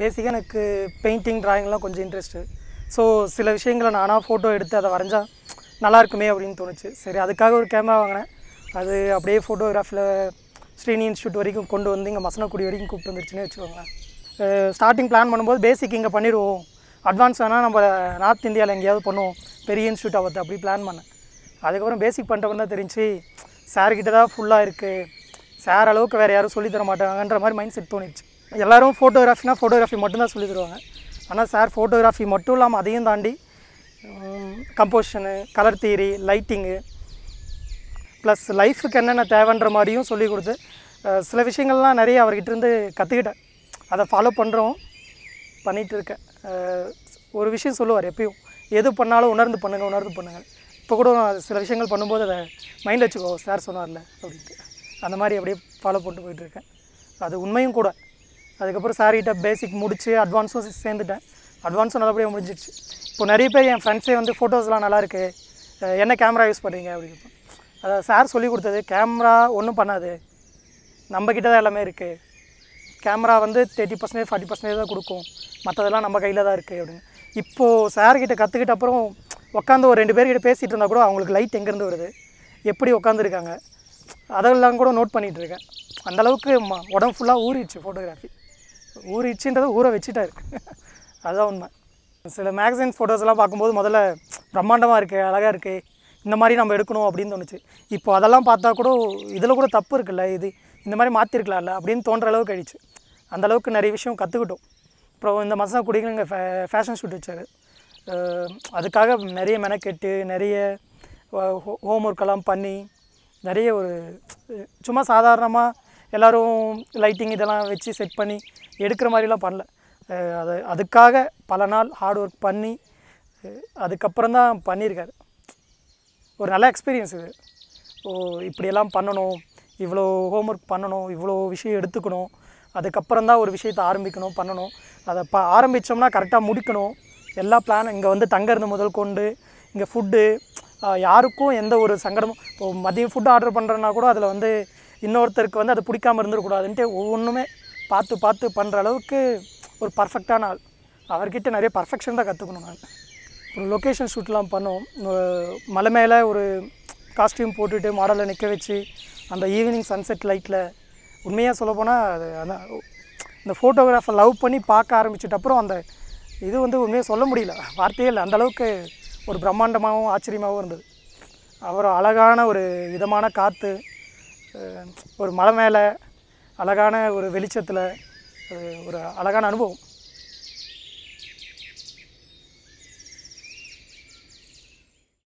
பேசிக்காக எனக்கு பெயிண்டிங் ட்ராயிங்லாம் கொஞ்சம் இன்ட்ரெஸ்ட்டு ஸோ சில விஷயங்களை நானாக ஃபோட்டோ எடுத்து அதை வரைஞ்சா நல்லா இருக்குமே அப்படின்னு தோணுச்சு. சரி அதுக்காக ஒரு கேமரா வாங்கினேன். அது அப்படியே ஃபோட்டோகிராஃபில் ஸ்ரீனி இன்ஸ்டியூட் வரைக்கும் கொண்டு வந்து இங்கே மசனக்குடி வரைக்கும் கூப்பிட்டு வந்துருச்சுன்னு வச்சுக்கோங்களேன். ஸ்டார்டிங் பிளான் பண்ணும்போது பேசிக் இங்கே பண்ணிடுவோம். அட்வான்ஸ் வேணால் நம்ம நார்த் இந்தியாவில் எங்கேயாவது பண்ணுவோம். பெரிய இன்ஸ்டியூட் ஆகுது அப்படி பிளான் பண்ணேன். அதுக்கப்புறம் பேசிக் பண்ணுறப்ப தான் தெரிஞ்சு சார்கிட்ட தான் ஃபுல்லாக இருக்குது சார் அளவுக்கு வேறு யாரும் சொல்லித் தர மாட்டாங்கன்ற மாதிரி மைண்ட் செட் தோணிடுச்சு. எல்லாரும் ஃபோட்டோகிராஃபினா ஃபோட்டோகிராஃபி மட்டும்தான் சொல்லி தருவாங்க. ஆனால் சார் ஃபோட்டோகிராஃபி மட்டும் இல்லாமல் அதையும் தாண்டி composition colour theory lighting plus லைஃபுக்கு என்னென்ன தேவைன்ற மாதிரியும் சொல்லி கொடுத்து சில விஷயங்கள்லாம் நிறைய அவர்கிட்டருந்து கற்றுக்கிட்டேன் அதை ஃபாலோ பண்ணுறோம் பண்ணிகிட்டு இருக்கேன். ஒரு விஷயம் சொல்லுவார் எப்பயும் எது பண்ணாலும் உணர்ந்து பண்ணுங்கள் உணர்ந்து பண்ணுங்கள் இப்போ கூட நான் சில விஷயங்கள் பண்ணும்போது அதை மைண்டில் வச்சுக்கோ சார் சொன்னார்ல அப்படின்ட்டு. அந்த மாதிரி அப்படியே ஃபாலோ பண்ணிட்டு போயிட்டுருக்கேன் அது உண்மையும் கூட. அதுக்கப்புறம் சாரிகிட்ட பேசிக் முடித்து அட்வான்ஸும் சேர்ந்துட்டேன். அட்வான்ஸும் நல்லபடியாக முடிஞ்சிடுச்சு. இப்போ நிறைய பேர் என் ஃப்ரெண்ட்ஸே வந்து ஃபோட்டோஸ்லாம் நல்லாயிருக்கு என்ன கேமரா யூஸ் பண்ணுறீங்க அப்படின்னு அதாவது சார் சொல்லி கொடுத்தது கேமரா ஒன்றும் பண்ணாது. நம்மக்கிட்ட தான் எல்லாமே இருக்குது கேமரா வந்து தேர்ட்டி பர்சன்டேஜ் ஃபார்ட்டி பர்சன்டேஜ் தான் கொடுக்கும். மற்றதெல்லாம் நம்ம கையில் தான் இருக்குது அப்படின்னு. இப்போது சார்கிட்ட கற்றுக்கிட்ட அப்புறம் உட்காந்து ஒரு ரெண்டு பேர்கிட்ட பேசிகிட்டு இருந்தால் கூட அவங்களுக்கு லைட் எங்கேருந்து வருது? எப்படி உட்காந்துருக்காங்க அதெல்லாம் கூட நோட் பண்ணிகிட்டு இருக்கேன். அந்தளவுக்கு ம உடம்பு ஃபுல்லாக ஊறிடுச்சு ஃபோட்டோகிராஃபி ஊர் ஊறிடுச்சுன்றதை ஊற வச்சுட்டாரு. அதுதான் உண்மை. சில மேகசின் ஃபோட்டோஸ்லாம் பார்க்கும்போது முதல்ல பிரம்மாண்டமாக இருக்குது அழகாக இருக்குது இந்த மாதிரி நம்ம எடுக்கணும் அப்படின்னு தோணுச்சு. இப்போ அதெல்லாம் பார்த்தா கூட இதில் கூட தப்பு இருக்குல்ல இது இந்த மாதிரி மாற்றிருக்கலாம்ல அப்படின்னு தோன்ற அளவுக்கு ஆயிடுச்சு. அந்த அளவுக்கு நிறைய விஷயம் கற்றுக்கிட்டோம் அப்புறம் இந்த மாதம் குடிகள் இங்கே ஃபே ஃபேஷன் ஷூட் வச்சார். அதுக்காக நிறைய மெனக்கெட்டு நிறைய ஹோம் ஒர்க்கெல்லாம் பண்ணி நிறைய ஒரு சும்மா சாதாரணமாக எல்லோரும் லைட்டிங் இதெல்லாம் வச்சு செட் பண்ணி எடுக்கிற மாதிரிலாம் பண்ணல. அது அதுக்காக பல நாள் ஹார்ட் ஒர்க் பண்ணி அதுக்கப்புறம் தான் பண்ணியிருக்காரு. ஒரு நல்ல எக்ஸ்பீரியன்ஸ் இது. ஓ இப்படியெல்லாம் பண்ணணும் இவ்வளோ ஹோம் ஒர்க் பண்ணணும் இவ்வளோ விஷயம் எடுத்துக்கணும் அதுக்கப்புறம் தான் ஒரு விஷயத்தை ஆரம்பிக்கணும் பண்ணணும். அதை ப ஆரம்பித்தோம்னா கரெக்டாக முடிக்கணும். எல்லா பிளானும் இங்கே வந்து தங்கிறது முதல் கொண்டு இங்கே ஃபுட்டு யாருக்கும் எந்த ஒரு சங்கடமும் இப்போ மதியம் ஃபுட் ஆர்டர் பண்ணுறேன்னா கூட அதில் வந்து இன்னொருத்தருக்கு வந்து அது பிடிக்காம இருந்துடக்கூடாதுன்ட்டு ஒவ்வொன்றுமே பார்த்து பார்த்து பண்ணுற அளவுக்கு ஒரு பர்ஃபெக்டான ஆள். அவர்கிட்ட நிறைய பர்ஃபெக்ஷன் தான் கற்றுக்கணும் நான். ஒரு லொக்கேஷன் ஷூட்லாம் பண்ணோம் மலை மேலே ஒரு காஸ்டியூம் போட்டுட்டு மாடலை நிற்க வச்சு அந்த ஈவினிங் சன்செட் லைட்டில் உண்மையாக சொல்லப்போனால் அது அதான் இந்த ஃபோட்டோகிராஃபை லவ் பண்ணி பார்க்க ஆரம்பிச்சிட்ட அப்புறம் அந்த இது வந்து உண்மையாக சொல்ல முடியல. வார்த்தையே இல்லை. அந்தளவுக்கு ஒரு பிரம்மாண்டமாகவும் ஆச்சரியமாகவும் இருந்தது. அவர் அழகான ஒரு இதமான காற்று ஒரு மலை மேலே அழகான ஒரு வெளிச்சத்தில் ஒரு அழகான அனுபவம்.